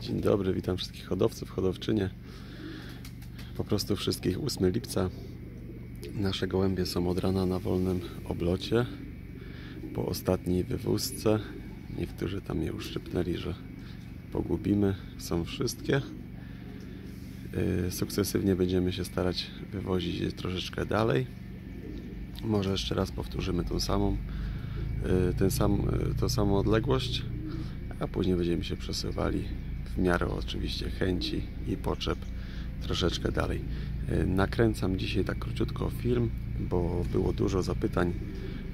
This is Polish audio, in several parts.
Dzień dobry, witam wszystkich hodowców, hodowczynie. Po prostu wszystkich 8 lipca. Nasze gołębie są od rana na wolnym oblocie. Po ostatniej wywózce. Niektórzy tam je uszczypnęli, że pogubimy. Są wszystkie. Yy, Sukcesywnie będziemy się starać wywozić je troszeczkę dalej. Może jeszcze raz powtórzymy tą samą, yy, ten sam, yy, tą samą odległość, a później będziemy się przesuwali w miarę oczywiście chęci i potrzeb troszeczkę dalej. Yy, Nakręcam dzisiaj tak króciutko film, bo było dużo zapytań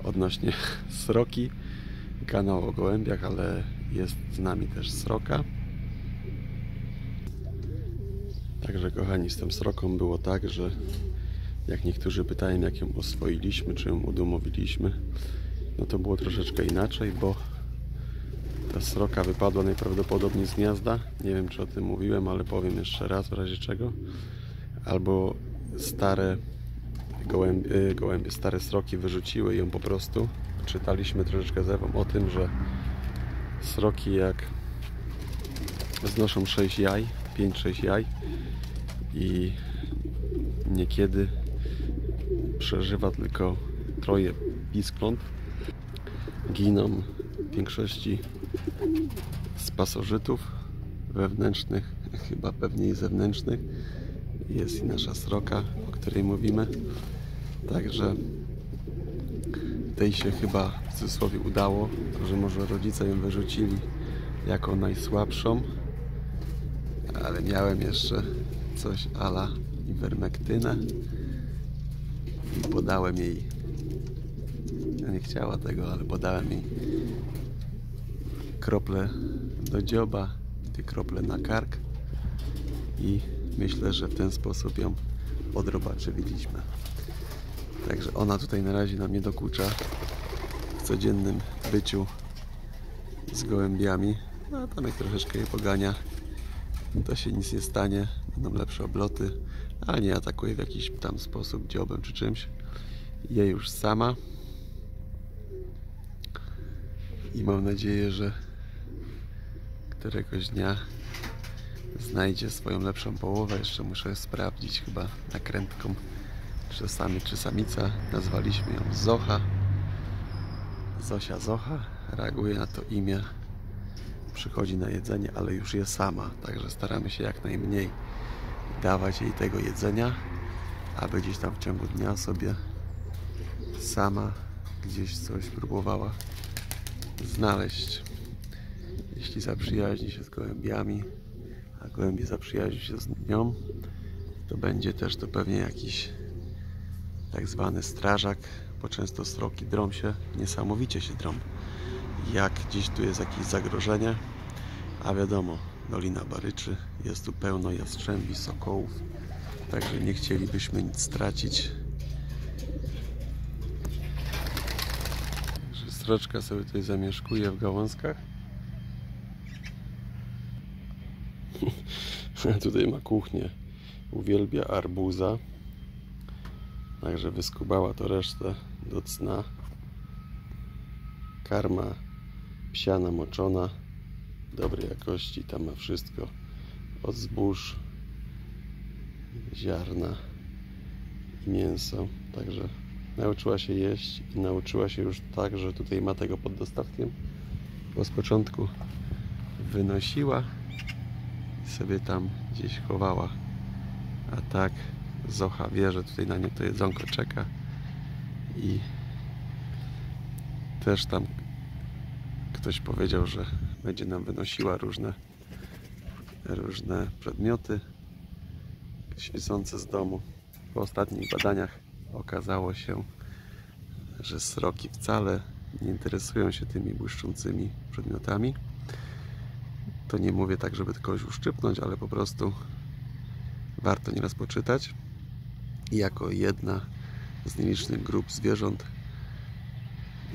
odnośnie sroki. Kanał o gołębiach, ale jest z nami też sroka. Także kochani, z tą sroką było tak, że jak niektórzy pytają, jak ją oswoiliśmy, czy ją udomowiliśmy, no to było troszeczkę inaczej, bo ta sroka wypadła najprawdopodobniej z gniazda. Nie wiem, czy o tym mówiłem, ale powiem jeszcze raz w razie czego. Albo stare gołębie, y, gołębie stare sroki wyrzuciły ją po prostu. Czytaliśmy troszeczkę z Ewą o tym, że sroki jak znoszą 6 jaj, 5-6 jaj i niekiedy przeżywa tylko troje piskląt. Giną w większości z pasożytów wewnętrznych, chyba pewnie i zewnętrznych. Jest i nasza sroka, o której mówimy. Także tej się chyba w cudzysłowie udało, że może rodzice ją wyrzucili jako najsłabszą, ale miałem jeszcze coś ala iwermektynę i podałem jej ja nie chciała tego, ale podałem jej krople do dzioba dwie krople na kark i myślę, że w ten sposób ją odrobaczyliśmy także ona tutaj na razie nam nie dokucza w codziennym byciu z gołębiami a tam jak troszeczkę je pogania to się nic nie stanie, będą lepsze obloty, ale nie atakuje w jakiś tam sposób dziobem czy czymś. Je już sama. I mam nadzieję, że któregoś dnia znajdzie swoją lepszą połowę. Jeszcze muszę sprawdzić chyba nakrętką, czy samiec, czy samica. Nazwaliśmy ją Zocha. Zosia Zocha. Reaguje na to imię przychodzi na jedzenie, ale już je sama, także staramy się jak najmniej dawać jej tego jedzenia, aby gdzieś tam w ciągu dnia sobie sama gdzieś coś próbowała znaleźć. Jeśli zaprzyjaźni się z gołębiami, a gołębie zaprzyjaźni się z nią, to będzie też to pewnie jakiś tak zwany strażak, bo często sroki drą się, niesamowicie się drą. Jak gdzieś tu jest jakieś zagrożenie a wiadomo, Dolina Baryczy jest tu pełno jastrzębi, sokołów także nie chcielibyśmy nic stracić. Także sroczka sobie tutaj zamieszkuje w gałązkach a tutaj ma kuchnię. Uwielbia arbuza. Także wyskubała to resztę do cna. Karma psiana moczona dobrej jakości. Tam ma wszystko. Od zbóż ziarna i mięso. Także nauczyła się jeść i nauczyła się już tak, że tutaj ma tego pod dostatkiem. Bo z początku wynosiła sobie tam gdzieś chowała a tak Zocha wie, że tutaj na nią to jedzonko czeka i też tam ktoś powiedział, że będzie nam wynosiła różne różne przedmioty świecące z domu. Po ostatnich badaniach okazało się, że sroki wcale nie interesują się tymi błyszczącymi przedmiotami. To nie mówię tak, żeby kogoś uszczypnąć, ale po prostu warto nieraz poczytać. I jako jedna z nielicznych grup zwierząt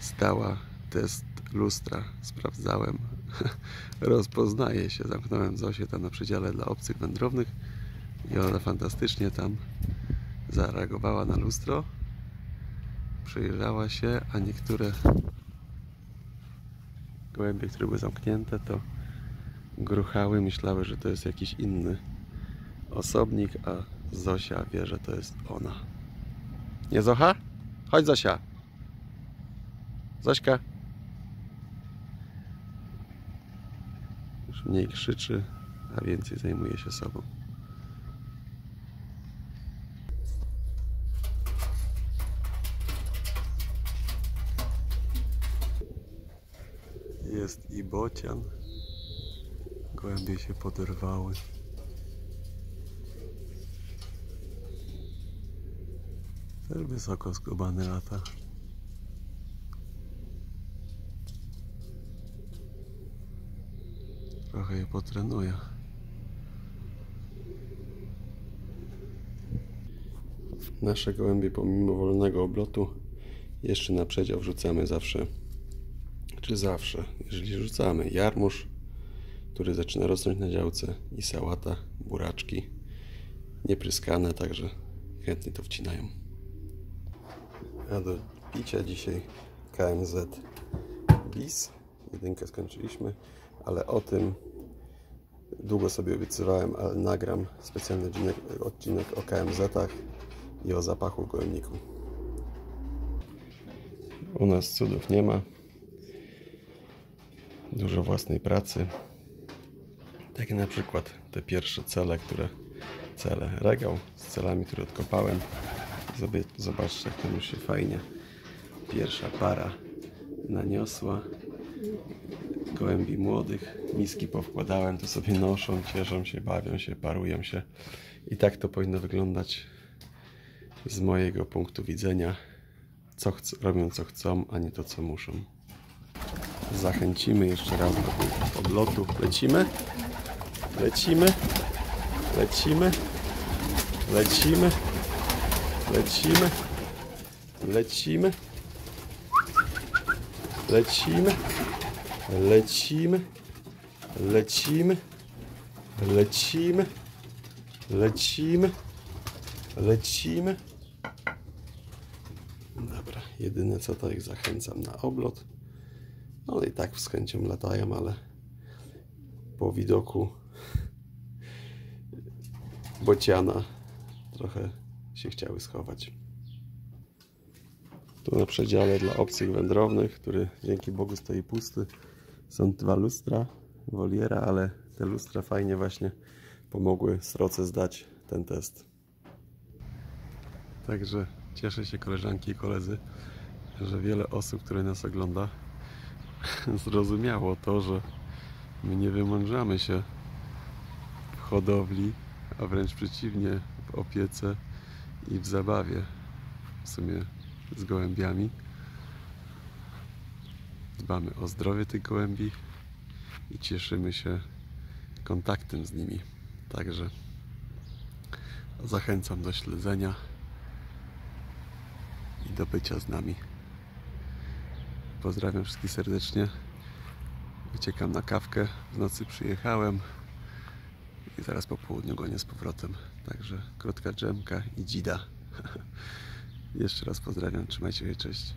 zdała test lustra. Sprawdzałem, rozpoznaje się. Zamknąłem Zosię tam na przedziale dla obcych wędrownych i ona fantastycznie tam zareagowała na lustro. Przyjrzała się, a niektóre gołębie, które były zamknięte, to gruchały, myślały, że to jest jakiś inny osobnik, a Zosia wie, że to jest ona. Nie Zocha? Chodź Zosia. Zośka. Już mniej krzyczy, a więcej zajmuje się sobą. Jest i bocian. Gołębie się poderwały. Też wysoko skubany lata. Trochę je potrenuję. Nasze gołębie pomimo wolnego oblotu jeszcze na przedział wrzucamy zawsze, czy zawsze, jeżeli rzucamy jarmuż, który zaczyna rosnąć na działce i sałata, buraczki, niepryskane, także chętnie to wcinają. A do picia dzisiaj KMZ BIS. Jedynkę skończyliśmy, ale o tym długo sobie obiecywałem, ale nagram specjalny odcinek, odcinek o KMZ-ach i o zapachu w gołębniku. U nas cudów nie ma. Dużo własnej pracy. Takie na przykład te pierwsze cele, które cele, regał z celami, które odkopałem. Zobaczcie, jak tam już się fajnie pierwsza para naniosła. Gołębi młodych, miski powkładałem, to sobie noszą, cieszą się, bawią się, parują się. I tak to powinno wyglądać z mojego punktu widzenia. Co chcą, robią co chcą, a nie to co muszą. Zachęcimy jeszcze raz do odlotu. Lecimy? Lecimy? Lecimy? Lecimy? Lecimy? Lecimy? Lecimy? Lecimy? Lecimy? Lecimy? Lecimy? Lecimy? Dobra, jedyne co to ich zachęcam na oblot. No i tak z chęcią latają, ale po widoku bociana trochę się chciały schować. Tu na przedziale dla obcych wędrownych, który dzięki Bogu stoi pusty, są dwa lustra woliera, ale te lustra fajnie właśnie pomogły sroce zdać ten test. Także cieszę się koleżanki i koledzy, że wiele osób, które nas ogląda, zrozumiało to, że my nie wymądrzamy się w hodowli, a wręcz przeciwnie, w opiece i w zabawie w sumie z gołębiami. Dbamy o zdrowie tych gołębi i cieszymy się kontaktem z nimi. Także zachęcam do śledzenia i do bycia z nami. Pozdrawiam wszystkich serdecznie. Uciekam na kawkę. W nocy przyjechałem i zaraz po południu gonię z powrotem. Także krótka drzemka i dzida. Jeszcze raz pozdrawiam. Trzymajcie się. Cześć.